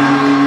Harvard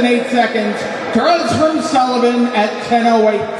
and 8 seconds. Drugs from Sullivan at 10.08.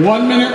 One minute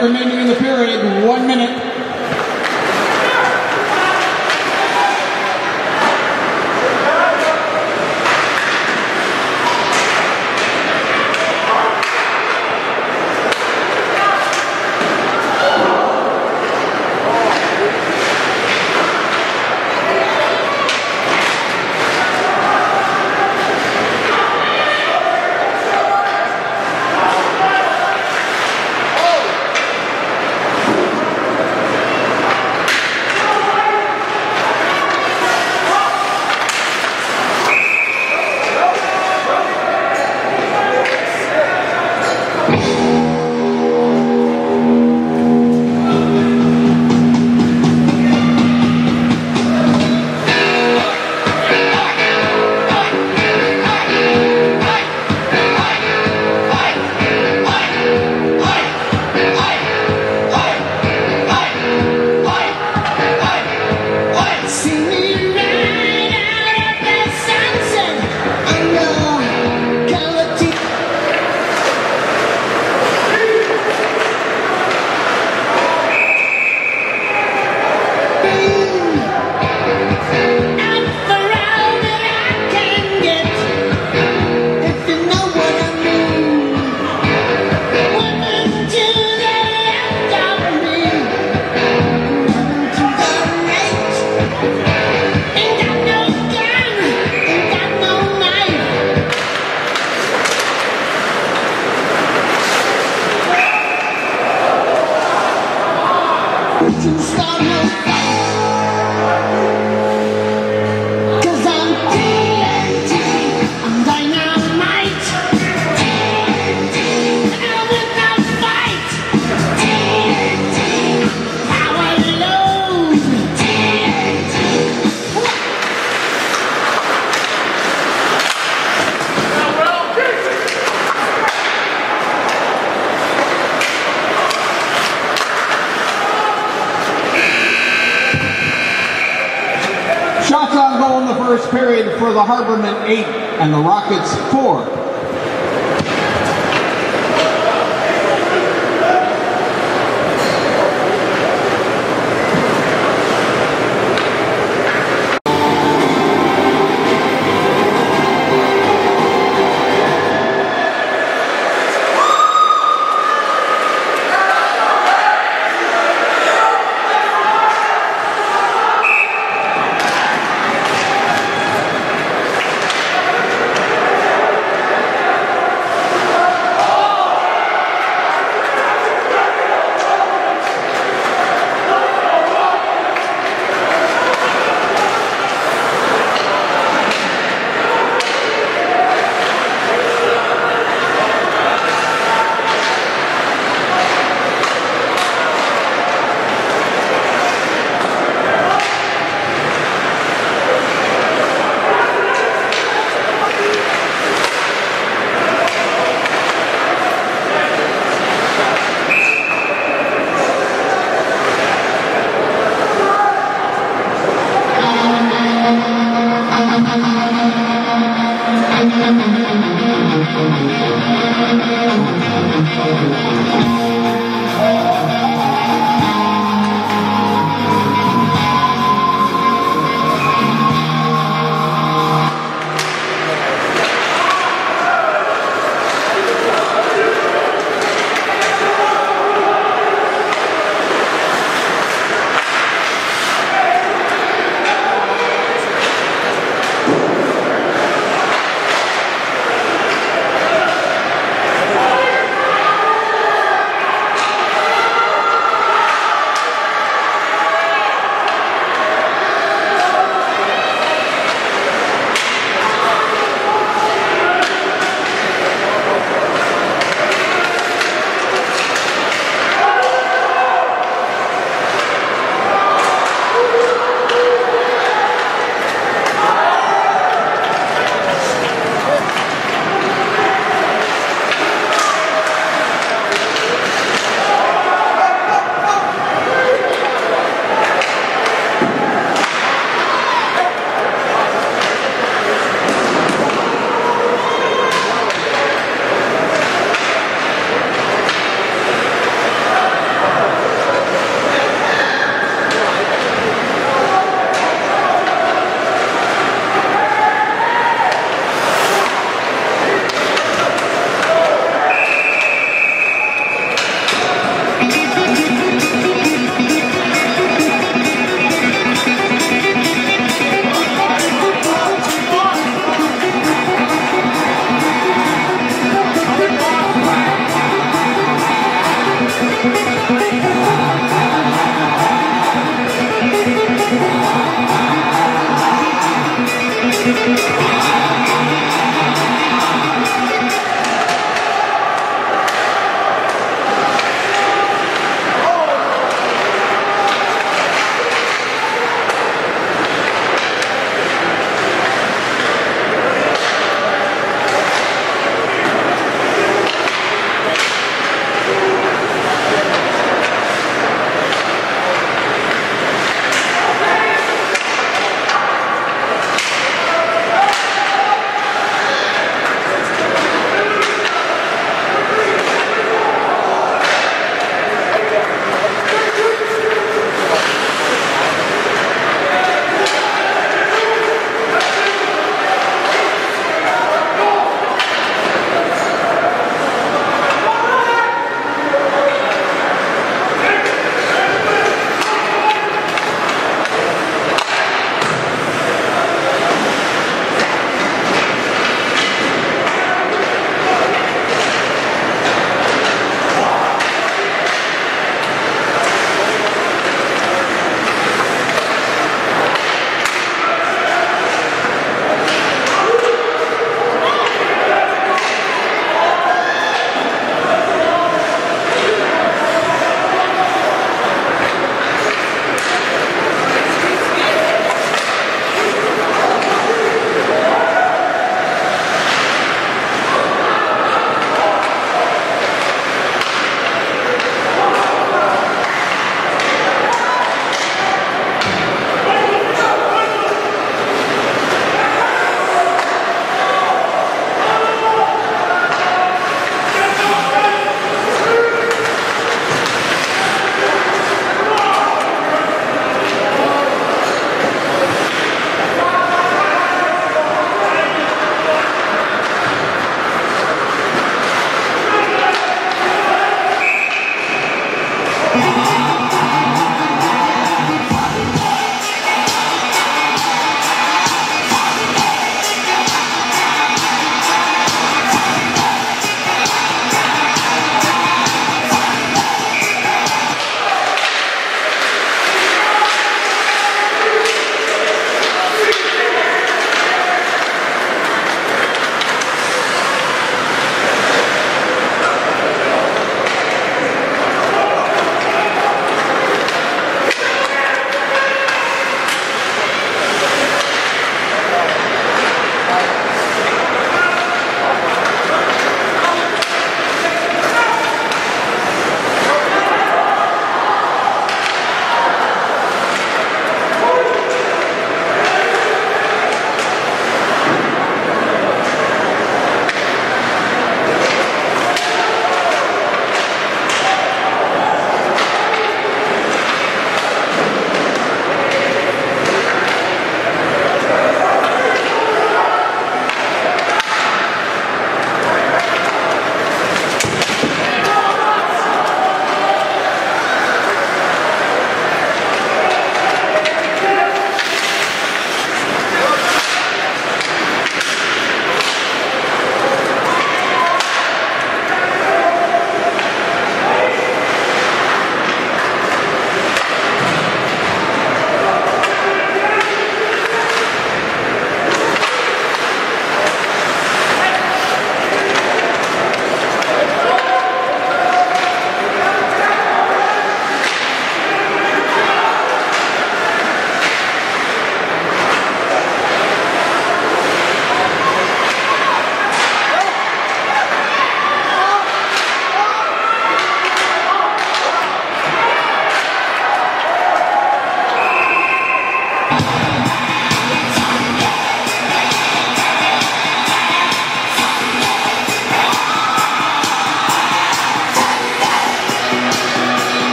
and the Rockets 4.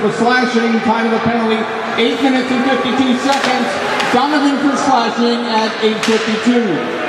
for slashing. Time of the penalty, 8 minutes and 52 seconds. Donovan for slashing at 8.52.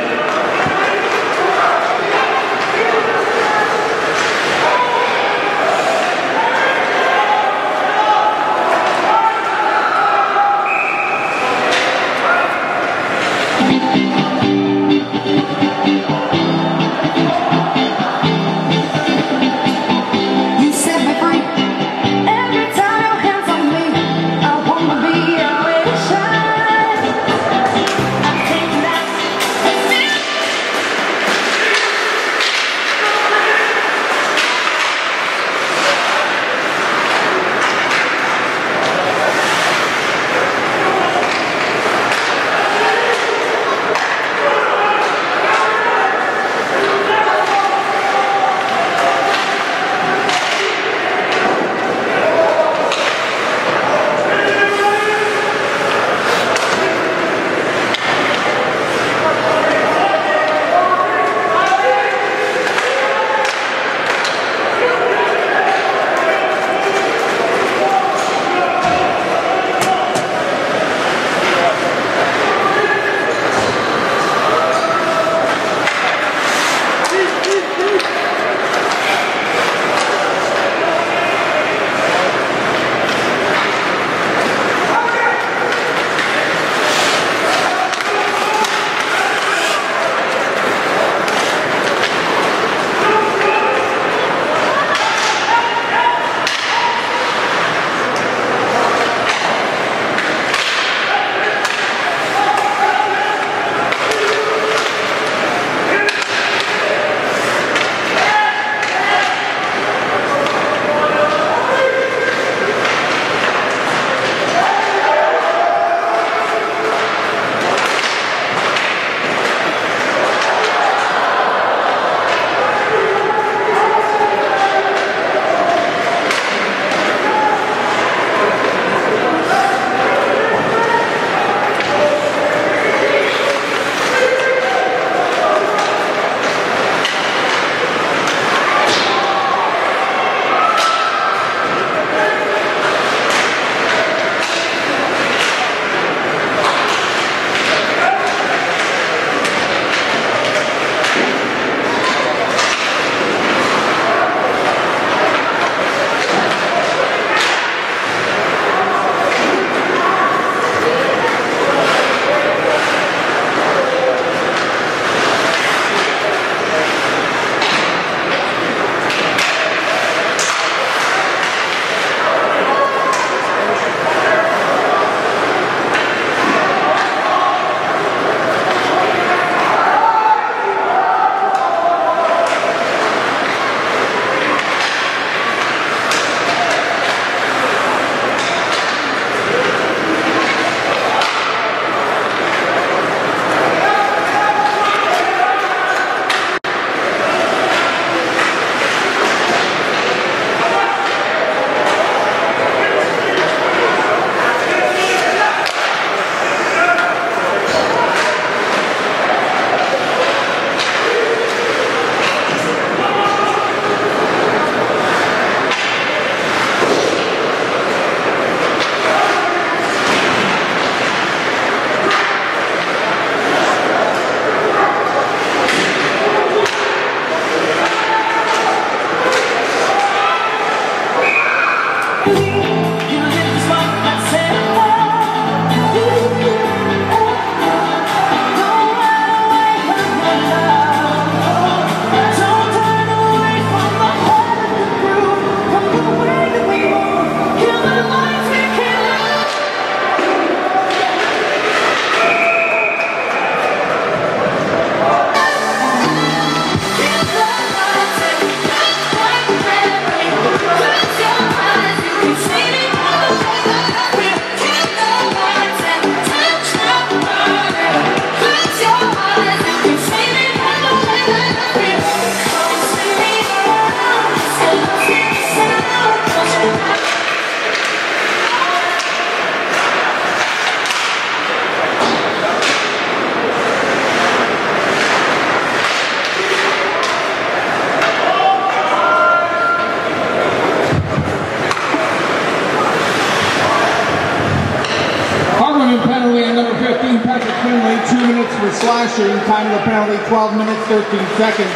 Time of the penalty, 12 minutes, 13 seconds.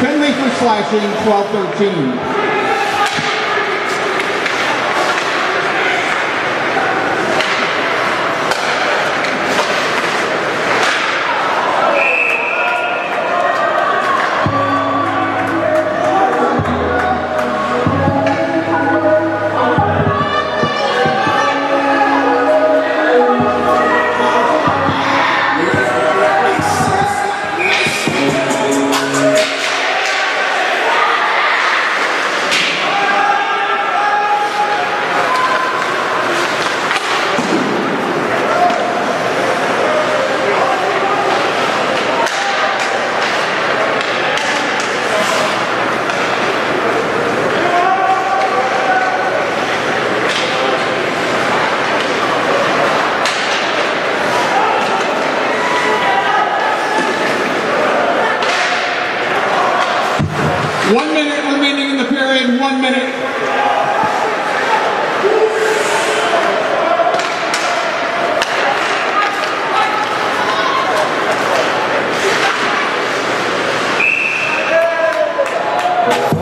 Penalty for slashing, 12-13.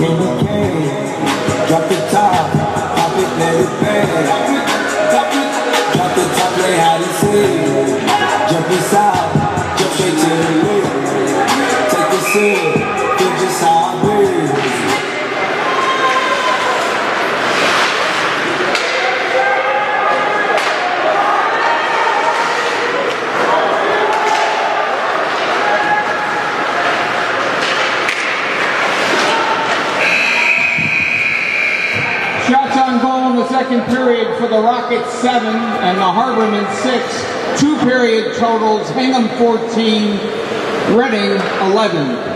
The 7 and the Harbormen 6. Two period totals, Hingham 14, Reading 11.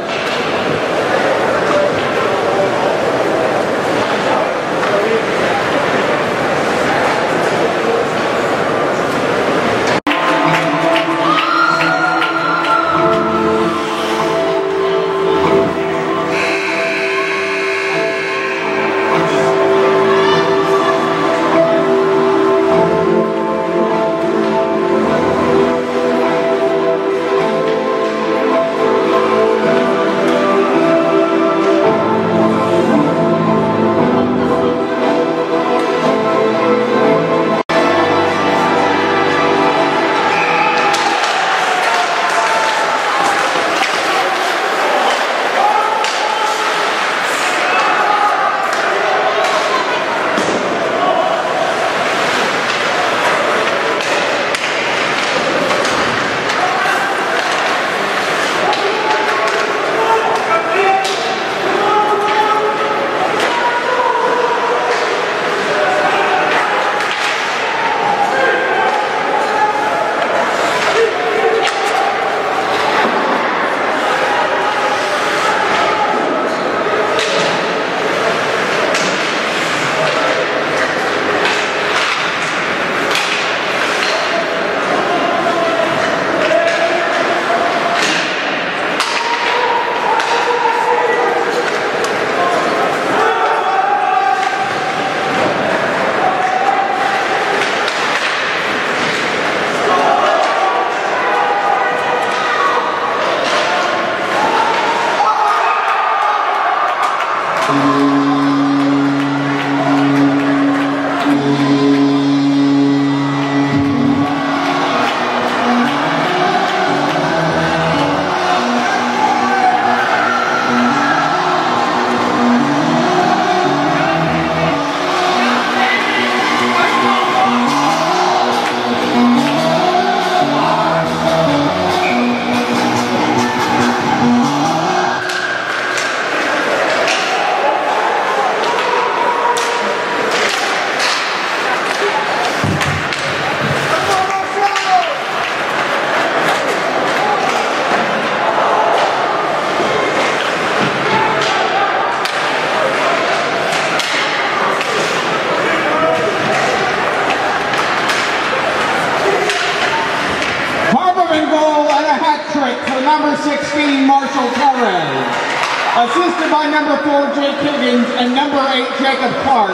Number eight, Jacob Clark.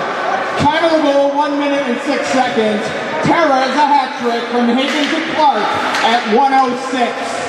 Time the goal, one minute and six seconds. Tara is a hat trick from Higgins and Clark at 106.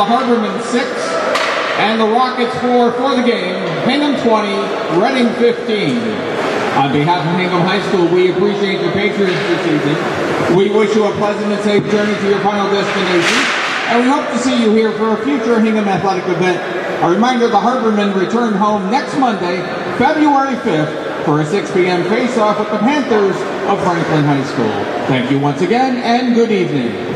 The Harbormen 6. And the Rockets 4 for the game. Hingham 20, Reading 15. On behalf of Hingham High School, we appreciate your patronage this evening. We wish you a pleasant and safe journey to your final destination. And we hope to see you here for a future Hingham athletic event. A reminder, the Harbormen return home next Monday, February 5th, for a 6 p.m. face-off with the Panthers of Franklin High School. Thank you once again, and good evening.